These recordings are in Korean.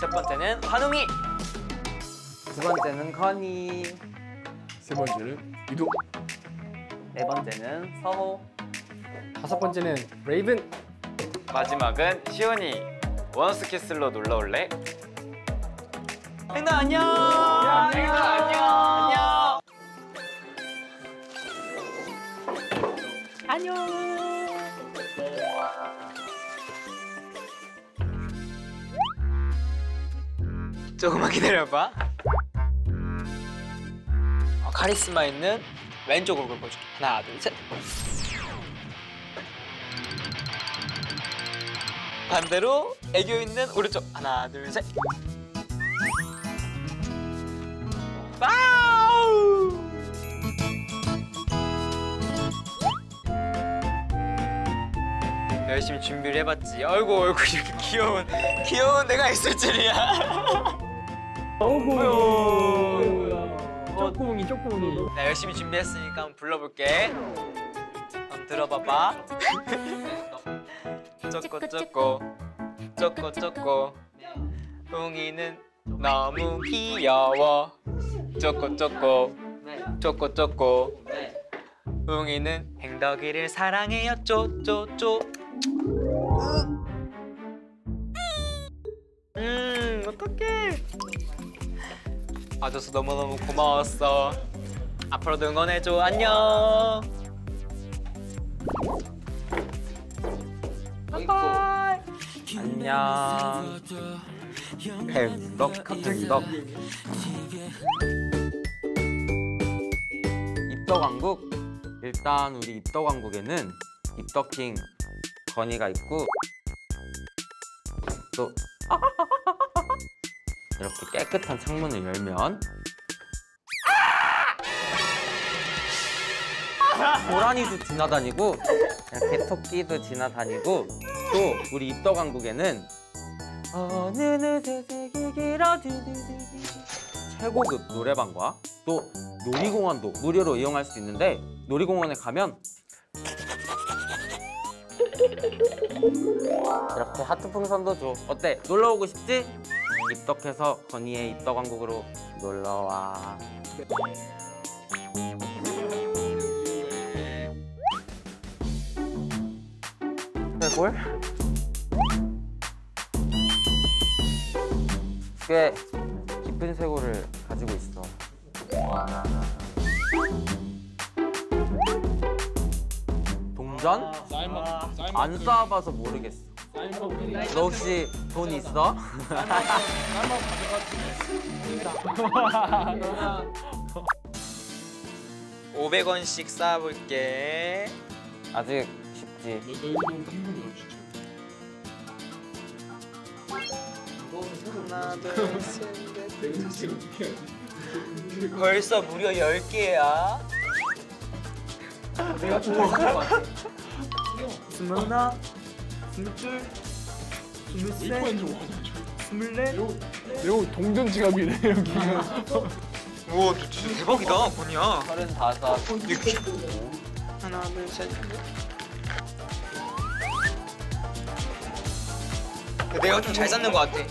첫 번째는 환웅이. 두 번째는 건이. 세 번째는 이도. 네 번째는 서호. 다섯 번째는 레이븐. 마지막은 시온이. 원스 키슬로 놀러 올래? 행나 안녕. 조금만 기다려봐. 어, 카리스마 있는 왼쪽 얼굴 보여줄게. 하나, 둘, 셋. 반대로 애교 있는 오른쪽. 하나, 둘, 셋. 와우! 열심히 준비를 해봤지. 아이고 얼굴 이렇게 귀여운 귀여운 내가 있을 줄이야. 쪼꾸뭉이 쪼꾸뭉이. 나 열심히 준비했으니까 한번 불러볼게. 한번 들어봐봐. 쪼꼬 쪼꼬 쪼꼬 쪼꼬 웅이는 너무 귀여워. 쪼꼬 쪼꼬 쪼꼬 쪼꼬 웅이는 행덕이를 사랑해요. 쪼쪼쪼. 와줘서 너무너무 고마웠어. 앞으로도 응원해줘. 안녕. 바이바이. 안녕. 행덕, 행덕. 입덕왕국. 일단 우리 입덕왕국에는 입덕킹 건이가 있고 또 이렇게 깨끗한 창문을 열면 고라니도 지나다니고 이렇게 토끼도 지나다니고 또 우리 입덕 왕국에는 어느 느새 색이 길어 두두두두 최고급 노래방과 또 놀이공원도 무료로 이용할 수 있는데 놀이공원에 가면 이렇게 하트 풍선도 줘 어때? 놀러 오고 싶지? 입덕해서 건이의 입덕왕국으로 놀러와 해골? 꽤 깊은 쇄골을 가지고 있어. 동전? 안 쌓아봐서 모르겠어. 너 혹시 돈 있어? 500원씩 쌓아볼게. 아직 쉽지. 하나, 둘, 셋, 넷. 벌써 무려 10개야. 내가 같아. 스물하나, 스물둘, 스물셋, 스물넷. 이거 동전 지갑이네 여기가. 우와, 너 진짜 대박이다, 건이야. 서른다섯. 하나, 둘, 셋. 내가 좀잘 쌓는 것 같아.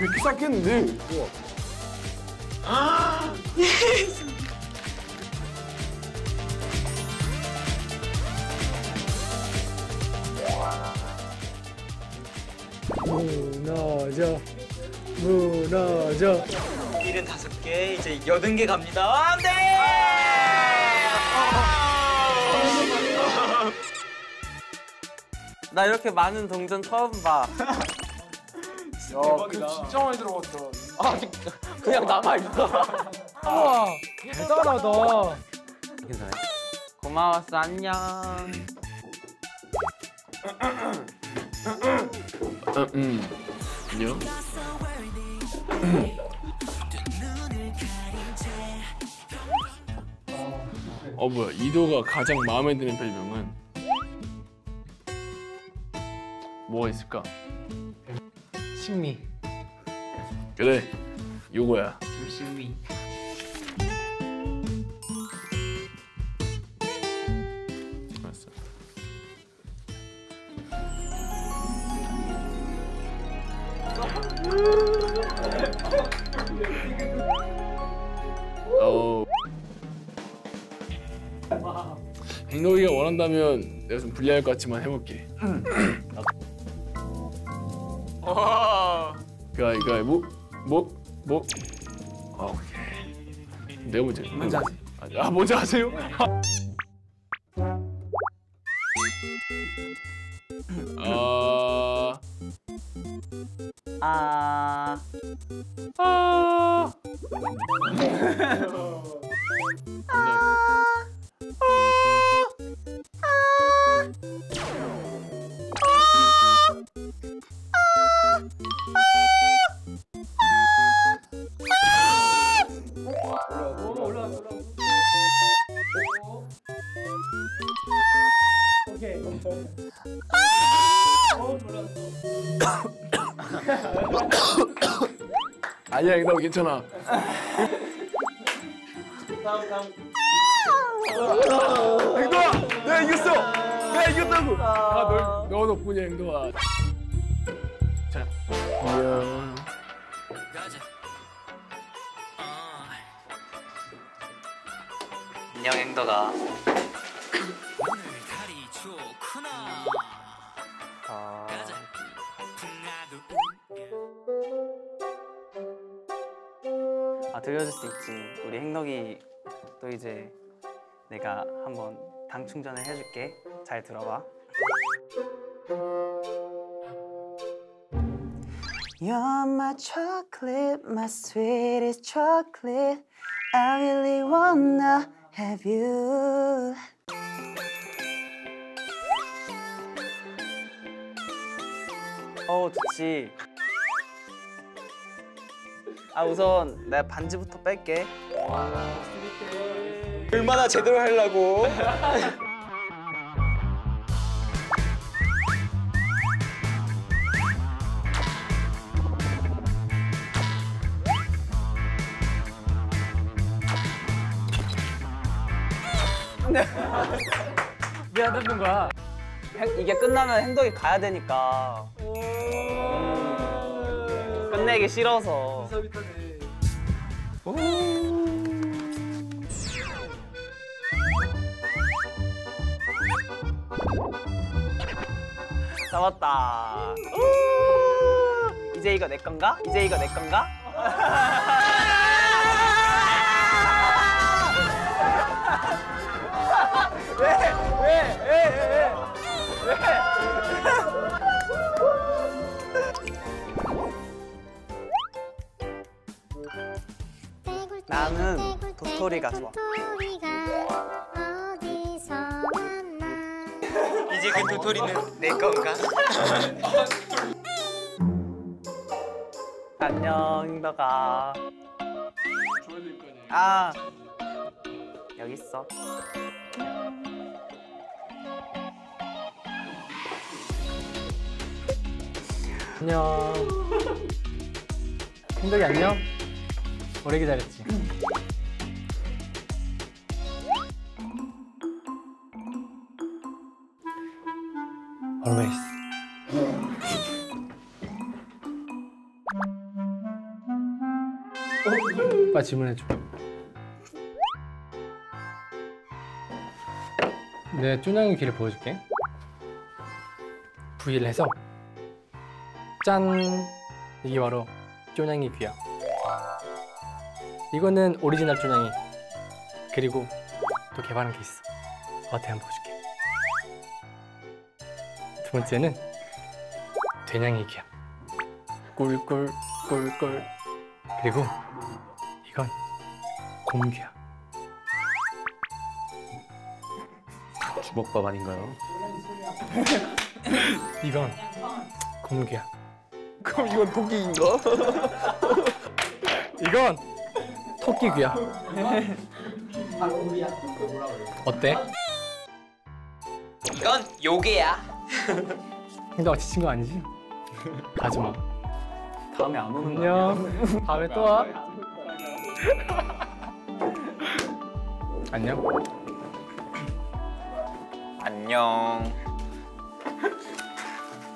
이렇게 쌌겠는데? 우 무너져. 무너져. 75개, 이제 80개 갑니다. 안 돼! 나 이렇게 많은 동전 처음 봐. 야, 그 진짜 많이 들어갔다. 아, 그냥 남아 있어. 우와 대단하다. 괜찮아. 고마웠어. 안녕. 음. 안녕. 어 뭐야 이도가 가장 마음에 드는 별명은 뭐가 있을까? 신미. 그래 요거야. 조심히. 행동이가 원한다면 내가 좀 불리할 것 같지만 해볼게. 와. 가위가위보 뭐? 뭐? 오케이. 내가 먼저. 먼저 하세요. 아 먼저 하세요? 아. 아 아. 아 니야 너 괜찮아. 행동아, 내가 이겼어. 내가 이겼다고. 아, 너, 너 덕분이야, 행동아. 자, 이야. 안녕 행덕아. 아 들려줄 수 있지. 우리 행덕이 또 이제 내가 한번 당 충전을 해줄게. 잘 들어봐. You're my chocolate, my sweetest chocolate. I really wanna have you. 어 좋지. 아 우선 내가 반지부터 뺄게. 얼마나 제대로 하려고. 안 잡는 거야? 행- 이게 끝나면 행덕이 가야 되니까. 음, 끝내기 싫어서. 잡았다. 우! 이제 이거 내 건가? 이제 이거 내 건가? 나는 도토리가 좋아. 그 도토리는 내 건가? 안녕 행덕아. 아 여기 있어. 안녕. 행덕이 안녕. 오래 기다렸지. 오빠 질문해줘. 내 쪼냥이 귀를 보여줄게. V를 해서 짠! 이게 바로 쪼냥이 귀야. 이거는 오리지널 쪼냥이. 그리고 또 개발한 게 있어. 어때 한번 보여줄게. 두 번째는 돼냥이 귀야. 꿀꿀 꿀꿀. 그리고 이건 곰귀야. 주먹밥 아닌가요? 이건 곰귀야. 그럼 이건 토끼인가? 이건 토끼 귀야. 어때? 이건 요괴야. 행동아 지친 거 아니지? 가지 마. 다음에 안 오는 거야. 안녕. 다음에 또 와. 안녕. 안녕.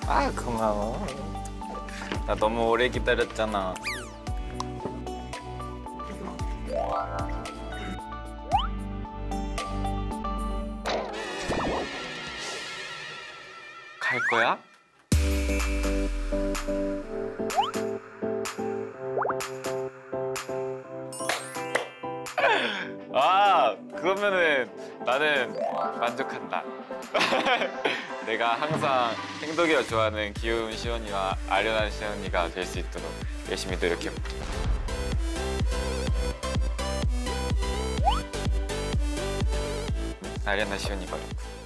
아 고마워. 나 너무 오래 기다렸잖아. 갈 거야? 만족한다. 내가 항상 행덕이가 좋아하는 귀여운 시원이와 아련한 시원이가 될 수 있도록 열심히 노력해볼게. 아련한 시원이가 좋고.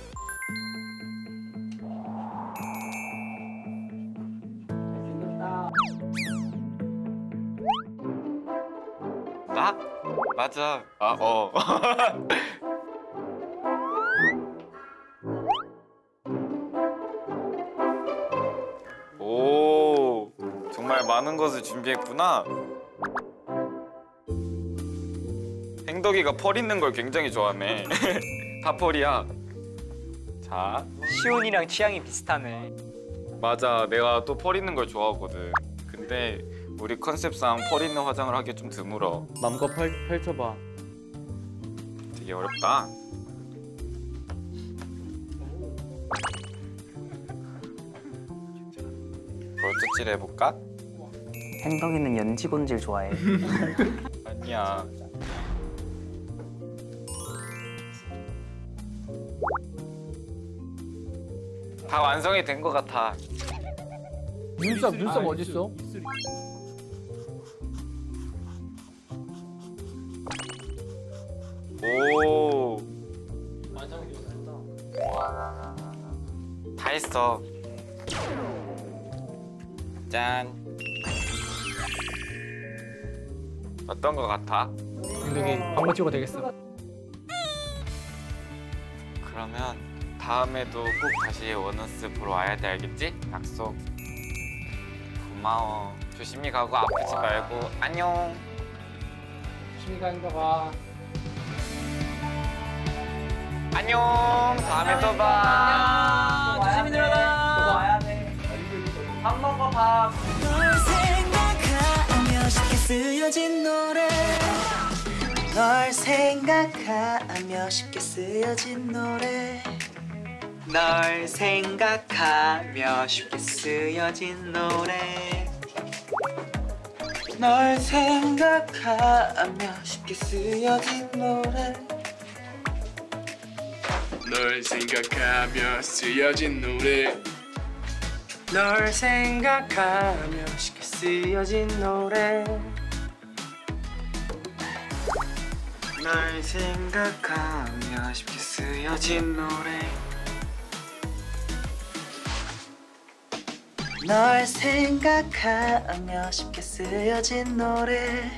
나? 맞아. 아, 어. 많은 것을 준비했구나. 행덕이가 펄 있는 걸 굉장히 좋아하네. 다 펄이야. 자, 시온이랑 취향이 비슷하네. 맞아. 내가 또 펄 있는 걸 좋아하거든. 근데 우리 컨셉상 펄 있는 화장을 하기 좀 드물어. 맘껏 펼, 펼쳐봐. 되게 어렵다. 볼터치를 해볼까? 행덕이는 연지곤질 좋아해. 아니야. 다 완성이 된 것 같아. 눈썹 눈썹 어디 있어? 오. 다 했어. 짠. 어떤 것 같아? 행동이 광고 찍어도 되겠어. 그러면 다음에도 꼭 다시 원어스 보러 와야 돼 알겠지? 약속. 고마워. 조심히 가고 아프지 말고 안녕. 조심히 가는 가. 안녕. 다음에 또 봐. 조심히 들어가. 와야 돼. 밥 먹어 밥. 쓰여진 노래 널 생각하며 쉽게 쓰여진 노래 널 생각하며 쉽게 쓰여진 노래. 널 생각하며 쉽게 쓰여진 노래 널 생각하며 쓰여진 노래. 널 생각하며 쉽게 쓰여진 노래 널 생각하며 쉽게 쓰여진 노래 널 생각하며 쉽게 쓰여진 노래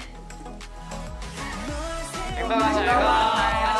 잘 가.